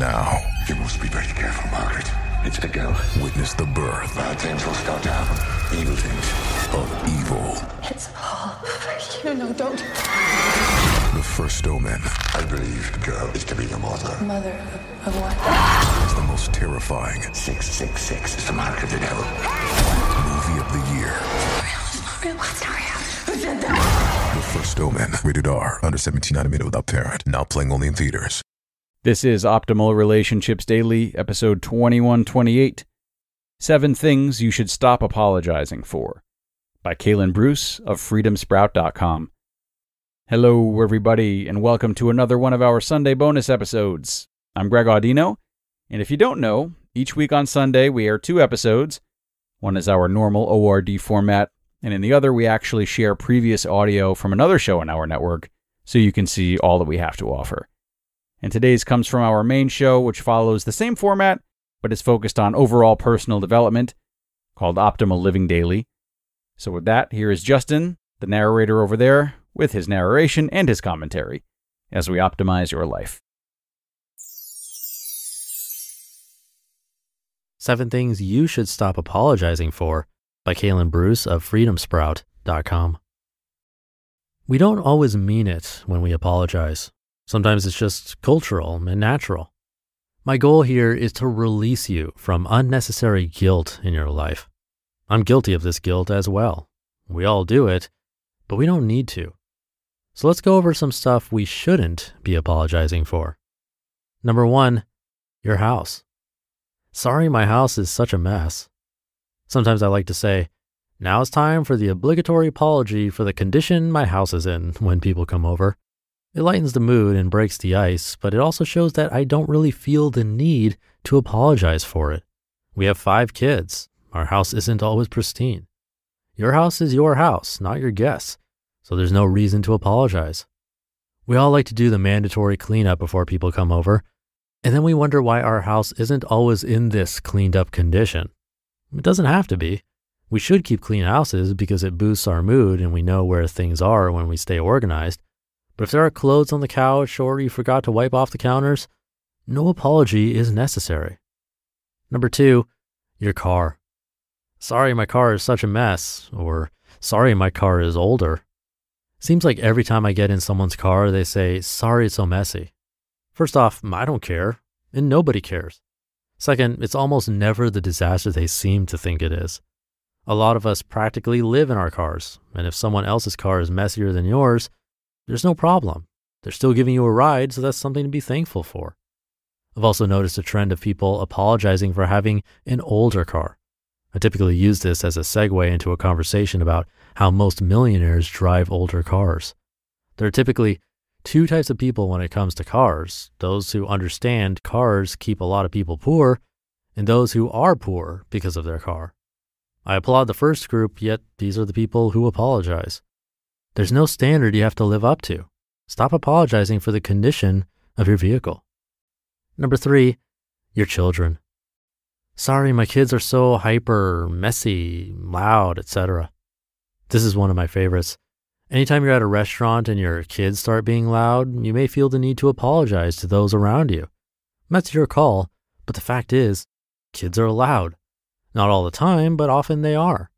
now, You must be very careful, Margaret. It's a girl. witness the birth Bad things will start to happen. Evil things. of evil. It's all for you. No, don't. The first omen I believe the girl is to be your mother. Mother of, of what? is the most terrifying 666 is the mark of the devil. movie of the year. Real. What's not real? Who did that? The first omen. Rated R. Under 17 not admitted without parent. Now playing only in theaters. This is Optimal Relationships Daily, episode 2128 Seven Things You Should Stop Apologizing For by Kalen Bruce of freedomsprout.com. Hello, everybody, and welcome to another one of our Sunday bonus episodes. I'm Greg Audino, and if you don't know, each week on Sunday we air two episodes. One is our normal ORD format, and in the other we actually share previous audio from another show on our network so you can see all that we have to offer. And today's comes from our main show, which follows the same format, but is focused on overall personal development, called Optimal Living Daily. So, with that, here is Justin, the narrator over there, with his narration and his commentary as we optimize your life. Seven Things You Should Stop Apologizing For by Kalen Bruce of freedomsprout.com. We don't always mean it when we apologize. Sometimes it's just cultural and natural. My goal here is to release you from unnecessary guilt in your life. I'm guilty of this guilt as well. We all do it, but we don't need to. So let's go over some stuff we shouldn't be apologizing for. Number one, your house. Sorry, my house is such a mess. Sometimes I like to say, now it's time for the obligatory apology for the condition my house is in when people come over. It lightens the mood and breaks the ice, but it also shows that I don't really feel the need to apologize for it. We have five kids. Our house isn't always pristine. Your house is your house, not your guests, so there's no reason to apologize. We all like to do the mandatory cleanup before people come over, and then we wonder why our house isn't always in this cleaned up condition. It doesn't have to be. We should keep clean houses because it boosts our mood and we know where things are when we stay organized. But if there are clothes on the couch or you forgot to wipe off the counters, no apology is necessary. Number two, your car. Sorry, my car is such a mess, or sorry, my car is older. Seems like every time I get in someone's car, they say, sorry, it's so messy. First off, I don't care, and nobody cares. Second, it's almost never the disaster they seem to think it is. A lot of us practically live in our cars, and if someone else's car is messier than yours, there's no problem. They're still giving you a ride, so that's something to be thankful for. I've also noticed a trend of people apologizing for having an older car. I typically use this as a segue into a conversation about how most millionaires drive older cars. There are typically two types of people when it comes to cars those who understand cars keep a lot of people poor, and those who are poor because of their car. I applaud the first group, yet these are the people who apologize. There's no standard you have to live up to. Stop apologizing for the condition of your vehicle. Number three, your children. Sorry, my kids are so hyper, messy, loud, etc. This is one of my favorites. Anytime you're at a restaurant and your kids start being loud, you may feel the need to apologize to those around you. That's your call, but the fact is, kids are loud. Not all the time, but often they are.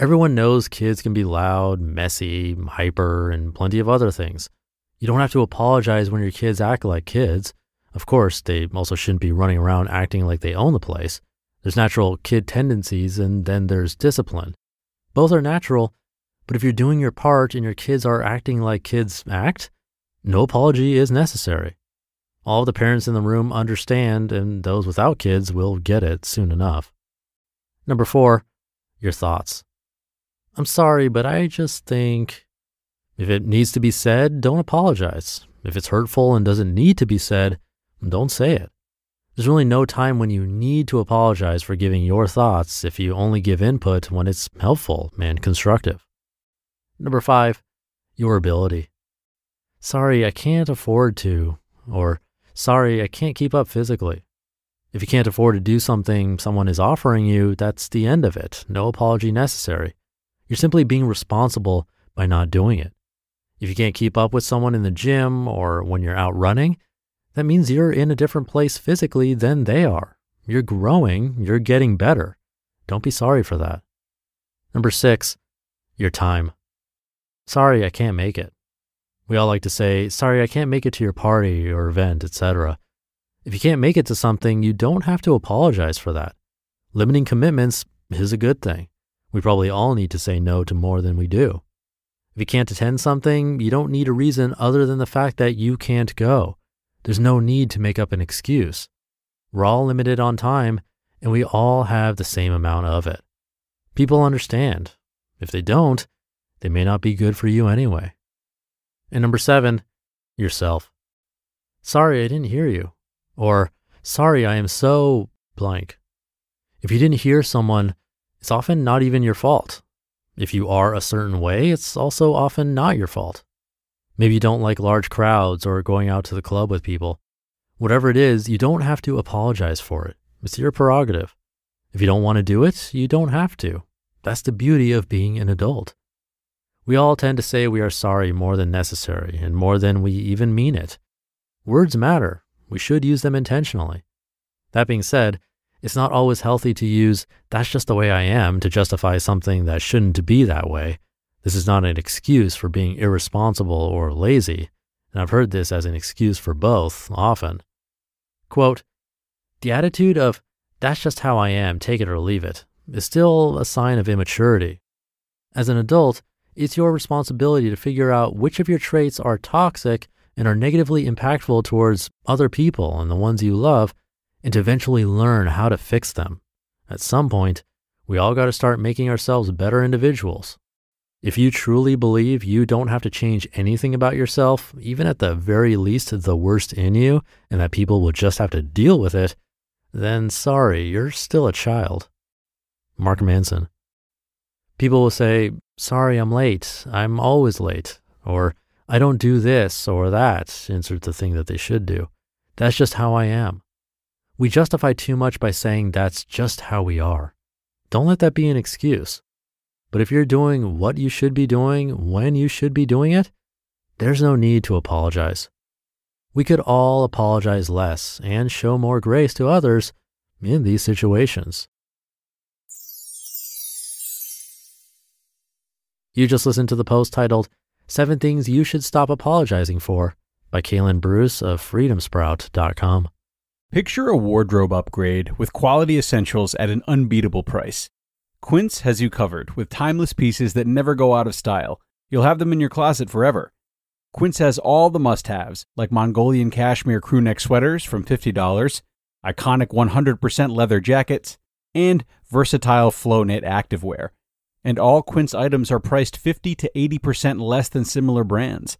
Everyone knows kids can be loud, messy, hyper, and plenty of other things. You don't have to apologize when your kids act like kids. Of course, they also shouldn't be running around acting like they own the place. There's natural kid tendencies, and then there's discipline. Both are natural, but if you're doing your part and your kids are acting like kids act, no apology is necessary. All the parents in the room understand, and those without kids will get it soon enough. Number four, your thoughts. I'm sorry, but I just think if it needs to be said, don't apologize. If it's hurtful and doesn't need to be said, don't say it. There's really no time when you need to apologize for giving your thoughts if you only give input when it's helpful and constructive. Number five, your ability. Sorry, I can't afford to, or sorry, I can't keep up physically. If you can't afford to do something someone is offering you, that's the end of it. No apology necessary. You're simply being responsible by not doing it. If you can't keep up with someone in the gym or when you're out running, that means you're in a different place physically than they are. You're growing, you're getting better. Don't be sorry for that. Number six, your time. Sorry, I can't make it. We all like to say, sorry, I can't make it to your party or event, etc. If you can't make it to something, you don't have to apologize for that. Limiting commitments is a good thing. We probably all need to say no to more than we do. If you can't attend something, you don't need a reason other than the fact that you can't go. There's no need to make up an excuse. We're all limited on time, and we all have the same amount of it. People understand. If they don't, they may not be good for you anyway. And number seven, yourself. Sorry, I didn't hear you. Or, sorry, I am so blank. If you didn't hear someone, it's often not even your fault. If you are a certain way, it's also often not your fault. Maybe you don't like large crowds or going out to the club with people. Whatever it is, you don't have to apologize for it. It's your prerogative. If you don't want to do it, you don't have to. That's the beauty of being an adult. We all tend to say we are sorry more than necessary and more than we even mean it. Words matter. We should use them intentionally. That being said, it's not always healthy to use, that's just the way I am, to justify something that shouldn't be that way. This is not an excuse for being irresponsible or lazy, and I've heard this as an excuse for both often. Quote, the attitude of, that's just how I am, take it or leave it, is still a sign of immaturity. As an adult, it's your responsibility to figure out which of your traits are toxic and are negatively impactful towards other people and the ones you love, and to eventually learn how to fix them. At some point, we all got to start making ourselves better individuals. If you truly believe you don't have to change anything about yourself, even at the very least the worst in you, and that people will just have to deal with it, then sorry, you're still a child. Mark Manson. People will say, Sorry, I'm late. I'm always late. Or, I don't do this or that, insert the thing that they should do. That's just how I am. We justify too much by saying that's just how we are. Don't let that be an excuse. But if you're doing what you should be doing when you should be doing it, there's no need to apologize. We could all apologize less and show more grace to others in these situations. You just listened to the post titled Seven Things You Should Stop Apologizing For by Kalen Bruce of freedomsprout.com. Picture a wardrobe upgrade with quality essentials at an unbeatable price. Quince has you covered with timeless pieces that never go out of style. You'll have them in your closet forever. Quince has all the must haves, like Mongolian cashmere crew neck sweaters from $50, iconic 100% leather jackets, and versatile flow knit activewear and all Quince items are priced 50 to 80% less than similar brands.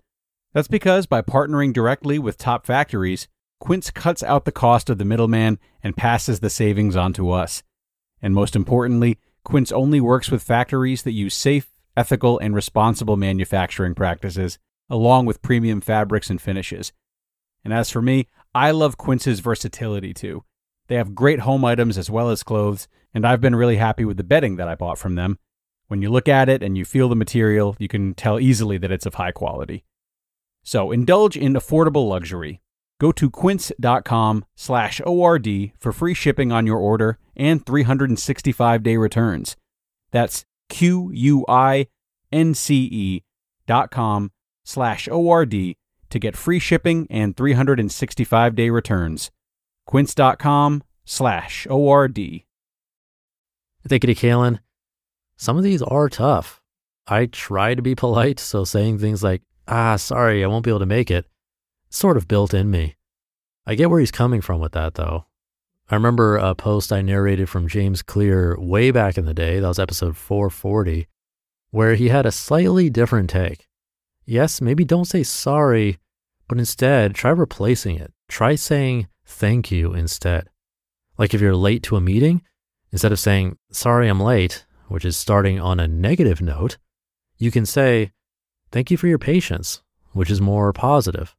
That's because by partnering directly with top factories, Quince cuts out the cost of the middleman and passes the savings on to us. And most importantly, Quince only works with factories that use safe, ethical, and responsible manufacturing practices, along with premium fabrics and finishes. And as for me, I love Quince's versatility too. They have great home items as well as clothes, and I've been really happy with the bedding that I bought from them. When you look at it and you feel the material, you can tell easily that it's of high quality. So indulge in affordable luxury. Go to quince.com slash ORD for free shipping on your order and 365 day returns. That's Q-U-I-N-C-E dot com slash O-R-D to get free shipping and 365 day returns. Quince.com slash O-R-D. Thank you to Kalen. Some of these are tough. I try to be polite, so saying things like, ah, sorry, I won't be able to make it, sort of built in me. I get where he's coming from with that, though. I remember a post I narrated from James Clear way back in the day, that was episode 440, where he had a slightly different take. Yes, maybe don't say sorry, but instead try replacing it. Try saying thank you instead. Like if you're late to a meeting, instead of saying, sorry, I'm late, which is starting on a negative note, you can say, Thank you for your patience, which is more positive.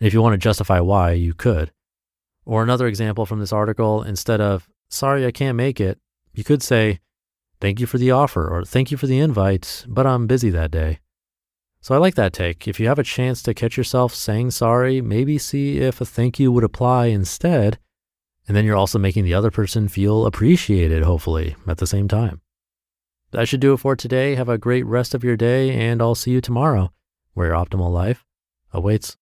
And if you want to justify why, you could. Or another example from this article, instead of, Sorry, I can't make it, you could say, Thank you for the offer, or Thank you for the invite, but I'm busy that day. So I like that take. If you have a chance to catch yourself saying sorry, maybe see if a thank you would apply instead. And then you're also making the other person feel appreciated, hopefully, at the same time. That should do it for today. Have a great rest of your day, and I'll see you tomorrow where your optimal life awaits.